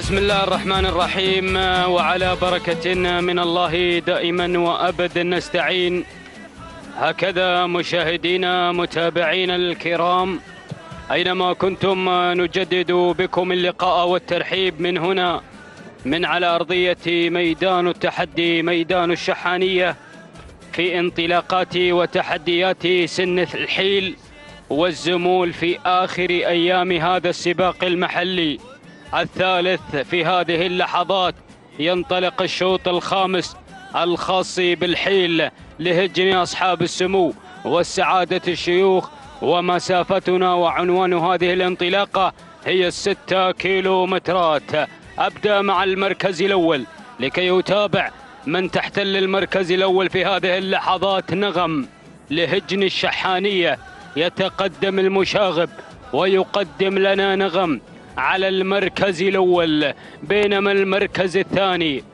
بسم الله الرحمن الرحيم وعلى بركة من الله دائما وأبدا نستعين. هكذا مشاهدينا متابعينا الكرام أينما كنتم نجدد بكم اللقاء والترحيب من هنا من على أرضية ميدان التحدي ميدان الشحانية في انطلاقات وتحديات سن الحيل والزمول في آخر أيام هذا السباق المحلي. الثالث في هذه اللحظات ينطلق الشوط الخامس الخاص بالحيل لهجن أصحاب السمو والسعادة الشيوخ ومسافتنا وعنوان هذه الانطلاقة هي الستة كيلو مترات أبدأ مع المركز الأول لكي يتابع من تحتل المركز الأول في هذه اللحظات نغم لهجن الشحانية يتقدم المشاغب ويقدم لنا نغم على المركز الأول بينما المركز الثاني.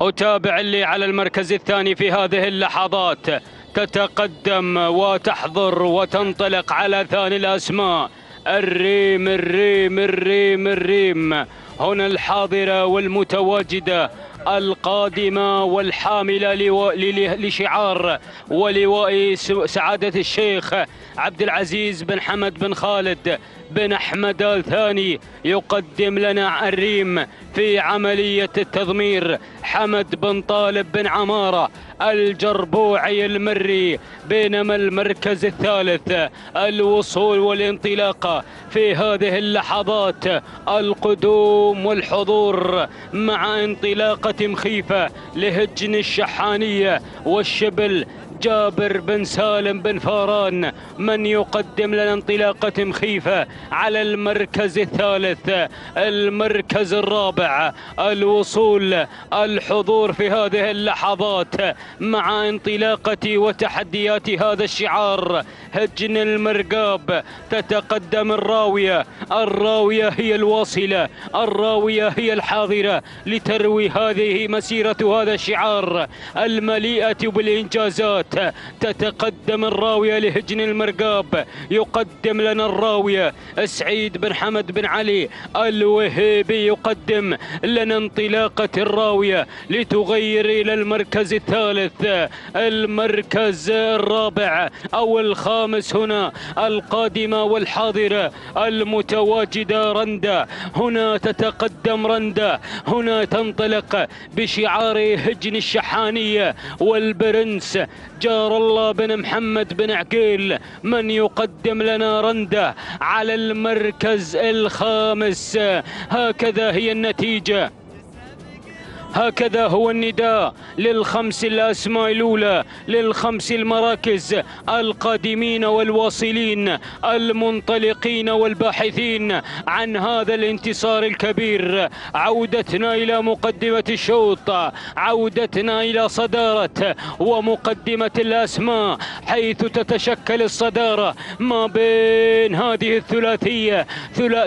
أتابع اللي على المركز الثاني في هذه اللحظات. تتقدم وتحضر وتنطلق على ثاني الأسماء. الريم الريم الريم الريم. هنا الحاضرة والمتواجدة. القادمة والحاملة لشعار ولواء سعادة الشيخ عبد العزيز بن حمد بن خالد بن أحمد الثاني يقدم لنا الريم في عملية التضمير. حمد بن طالب بن عمارة الجربوعي المري بينما المركز الثالث. الوصول والانطلاقة في هذه اللحظات القدوم والحضور مع انطلاقة مخيفة لهجن الشحانية والشبل جابر بن سالم بن فاران من يقدم لنا انطلاقة مخيفة على المركز الثالث المركز الرابع الوصول الحضور في هذه اللحظات مع انطلاقة وتحديات هذا الشعار هجن المرقاب تتقدم الراوية الراوية هي الواصلة الراوية هي الحاضرة لتروي هذه مسيرة هذا الشعار المليئة بالإنجازات. تتقدم الراوية لهجن المرقاب. يقدم لنا الراوية. سعيد بن حمد بن علي الوهيبي يقدم لنا انطلاقة الراوية لتغير إلى المركز الثالث. المركز الرابع أو الخامس هنا. القادمة والحاضرة المتواجدة رندا. هنا تتقدم رندا. هنا تنطلق بشعار هجن الشحانية والبرنس. جار الله بن محمد بن عقيل من يقدم لنا رنده على المركز الخامس. هكذا هي النتيجة. هكذا هو النداء للخمس الأسماء الأولى للخمس المراكز القادمين والواصلين المنطلقين والباحثين عن هذا الانتصار الكبير. عودتنا إلى مقدمة الشوط عودتنا إلى صدارة ومقدمة الأسماء حيث تتشكل الصدارة ما بين هذه الثلاثية.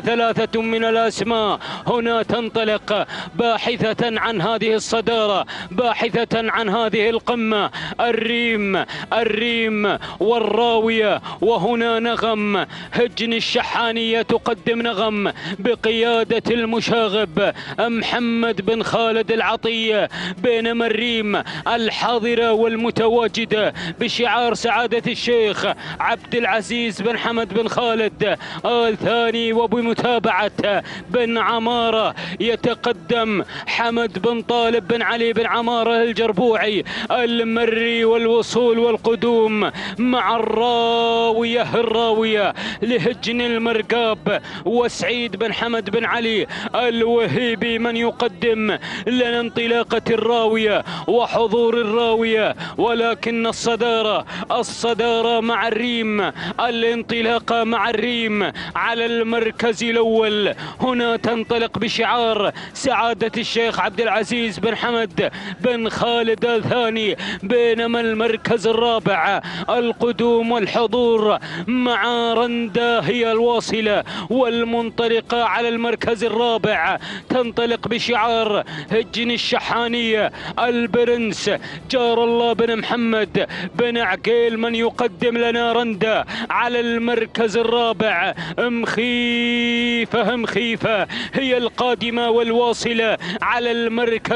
ثلاثة من الأسماء هنا تنطلق باحثة عن هذا هذه الصدارة باحثة عن هذه القمة. الريم الريم والراوية وهنا نغم. هجن الشحانية تقدم نغم. بقيادة المشاغب محمد بن خالد العطية. بينما الريم الحاضرة والمتواجدة بشعار سعادة الشيخ عبد العزيز بن حمد بن خالد. الثاني وبمتابعة بن عمارة. يتقدم حمد بن طالب بن علي بن عمارة الجربوعي المري والوصول والقدوم مع الراوية الراوية لهجن المرقاب وسعيد بن حمد بن علي الوهيبي من يقدم لنا انطلاقة الراوية وحضور الراوية ولكن الصدارة الصدارة مع الريم الانطلاقة مع الريم على المركز الأول. هنا تنطلق بشعار سعادة الشيخ عبد العزيز العزيز بن حمد بن خالد الثاني بينما المركز الرابع القدوم والحضور مع رندا هي الواصلة والمنطلقة على المركز الرابع تنطلق بشعار هجن الشحانية البرنس جار الله بن محمد بن عقيل من يقدم لنا رندا على المركز الرابع. مخيفة مخيفة هي القادمة والواصلة على المركز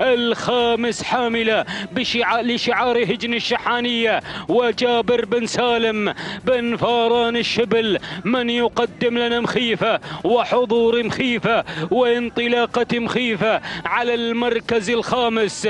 الخامس حاملة لشعار هجن الشحانية وجابر بن سالم بن فاران الشبل. من يقدم لنا مخيفة وحضور مخيفة وانطلاقة مخيفة على المركز الخامس.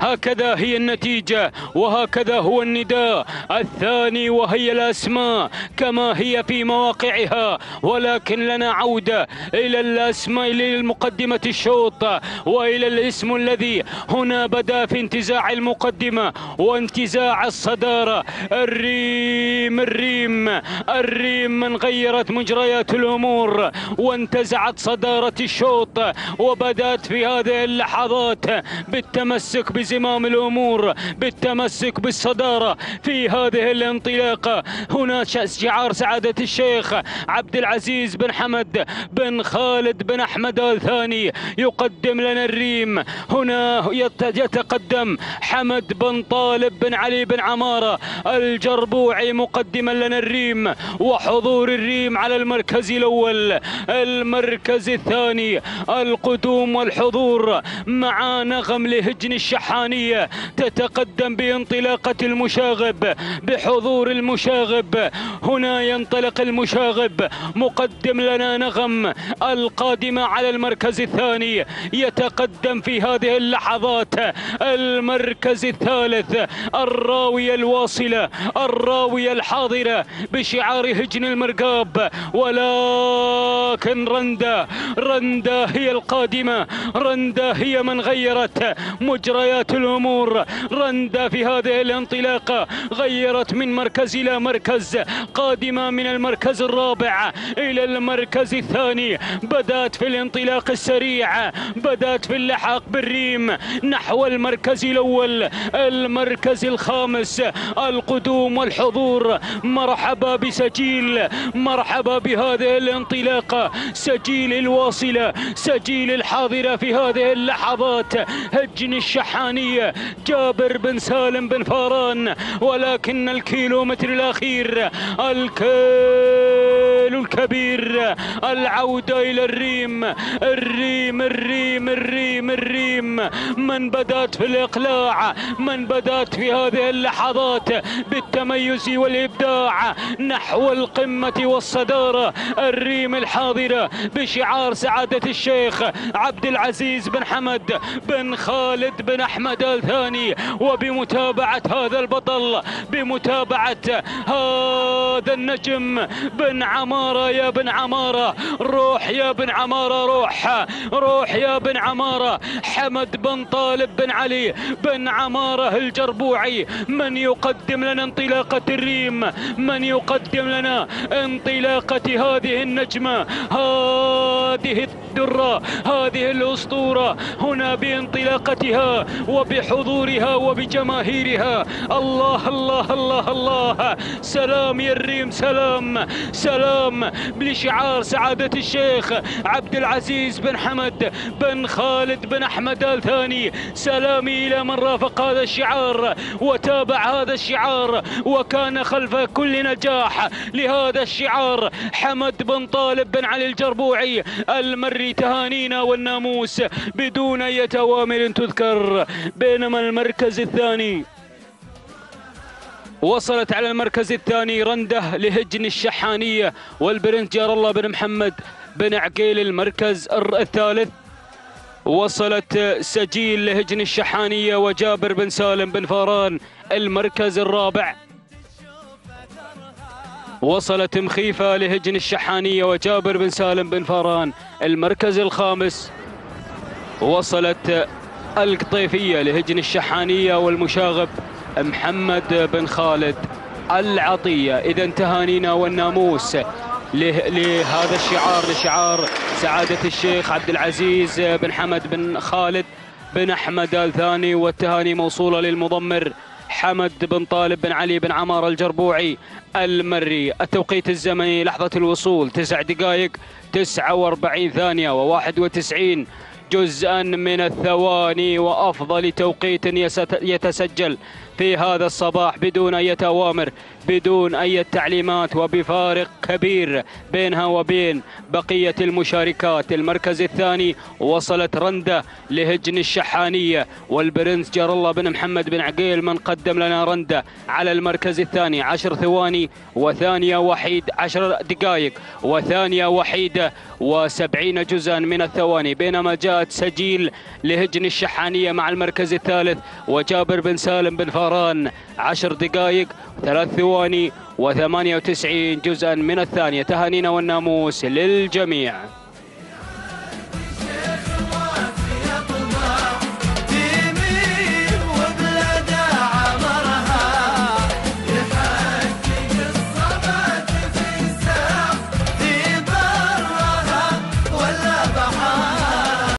هكذا هي النتيجة وهكذا هو النداء. الثاني وهي الأسماء كما هي في مواقعها. ولكن لنا عودة إلى الأسماء للمقدمة الشوط وإلى الاسم الذي هنا بدأ في انتزاع المقدمة وانتزاع الصدارة. الريم الريم الريم من غيرت مجريات الأمور وانتزعت صدارة الشوط وبدأت في هذه اللحظات بالتمسك بزمام الأمور بالتمسك بالصدارة في هذه الانطلاقة. هنا شعار سعادة الشيخ عبد العزيز بن حمد بن خالد بن أحمد الثاني. يقدم لنا الريم. هنا يتقدم حمد بن طالب بن علي بن عمارة الجربوعي. مقدما لنا الريم وحضور الريم على المركز الأول. المركز الثاني. القدوم والحضور مع نغم لهجن الشحانية تتقدم بانطلاقة المشاغب بحضور المشاغب. هنا ينطلق المشاغب. مقدم لنا نغم القادمة على المركز الثاني. يتقدم في هذه اللحظات المركز الثالث الراوية الواصلة الراوية الحاضرة بشعار هجن المرقاب. ولكن رندا رندا هي القادمة رندا هي من غيرت مجريات الأمور رندا في هذه الانطلاقة غيرت من مركز إلى مركز. قادمة من المركز الرابع إلى المركز الثاني. بدأت في الانطلاق السريع. بدأت في اللحاق بالريم. نحو المركز الأول. المركز الخامس. القدوم والحضور. مرحبا بسجيل. مرحبا بهذه الانطلاقة سجيل الواصلة. سجيل الحاضرة في هذه اللحظات. هجن الشحانية جابر بن سالم بن فاران ولكن الكيلومتر الأخير الكيلو الكبير العودة إلى الريم الريم الريم الريم الريم. من بدأت في الإقلاع من بدأت في هذه اللحظات بالتميز والإبداع. نحو القمة والصدارة الريم الحاضرة بشعار سعادة الشيخ عبد العزيز بن حمد بن خالد بن أحمد الثاني. وبمتابعة هذا البطل بمتابعة هذا النجم بن عمارة يا بن عمارة. روح يا بن عمارة روح. روح يا بن عمارة. حمد بن طالب بن علي بن عمارة الجربوعي. من يقدم لنا انطلاقة الريم؟ من يقدم لنا انطلاقة هذه النجمة؟ هذه الدرة هذه الأسطورة هنا بانطلاقتها وبحضورها وبجماهيرها. الله الله الله الله. سلام يا الريم سلام سلام. لشعار سعادة الشيخ عبد العزيز بن حمد بن خالد بن أحمد الثاني سلامي إلى من رافق هذا الشعار وتابع هذا الشعار وكان خلف كل نجاح لهذا الشعار. حمد بن طالب بن علي الجربوعي المري تهانينا والناموس بدون أي أوامر تذكر بينما المركز الثاني وصلت على المركز الثاني رنده لهجن الشحانية والبرنس جار الله بن محمد بن عقيل المركز الثالث. وصلت سجيل لهجن الشحانية وجابر بن سالم بن فاران المركز الرابع. وصلت مخيفة لهجن الشحانية وجابر بن سالم بن فاران المركز الخامس وصلت القطيفية لهجن الشحانية والمشاغب محمد بن خالد العطية. إذا تهانينا والناموس له- لهذا الشعار لشعار سعادة الشيخ عبد العزيز بن حمد بن خالد بن أحمد آل ثاني. والتهاني موصولة للمضمر حمد بن طالب بن علي بن عمار الجربوعي المري. التوقيت الزمني لحظة الوصول تسع دقائق تسعة وأربعين ثانية وواحد وتسعين. جزءا من الثواني وأفضل توقيت يتسجل. في هذا الصباح بدون أي أوامر بدون أي تعليمات وبفارق كبير بينها وبين بقية المشاركات. المركز الثاني وصلت رندة لهجن الشحانية والبرنس جار الله بن محمد بن عقيل من قدم لنا رندة على المركز الثاني. عشر ثواني وثانية وحيد عشر دقائق وثانية وحيدة وسبعين جزءا من الثواني. بينما جاءت سجيل لهجن الشحانية مع المركز الثالث وجابر بن سالم بن فاران عشر دقائق ثلاث ثواني وثمانية وتسعين جزءا من الثانية. تهانينا والناموس للجميع.